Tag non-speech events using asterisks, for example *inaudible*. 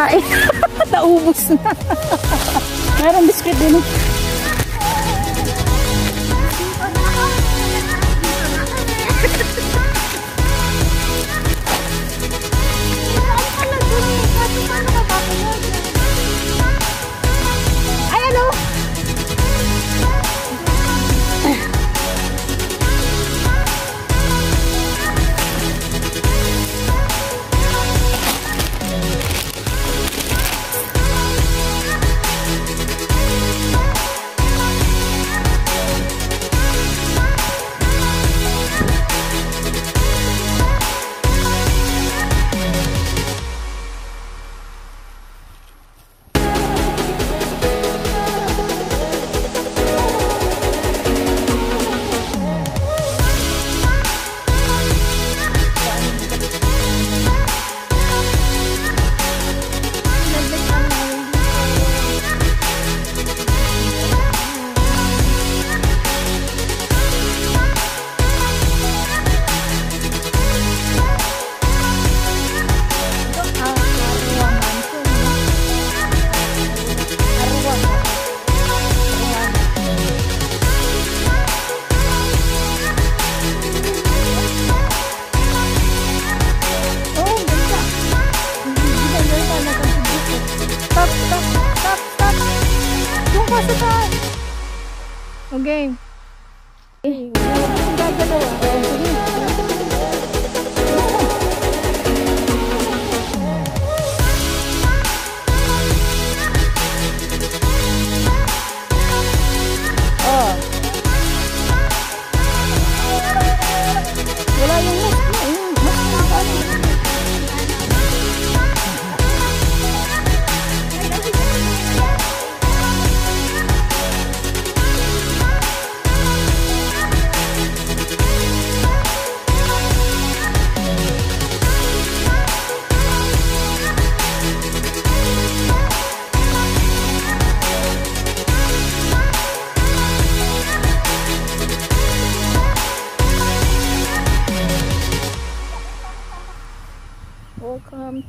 kinakain. *laughs* Naubos na. Meron biscuit din eh. Okay. Eh, welcome.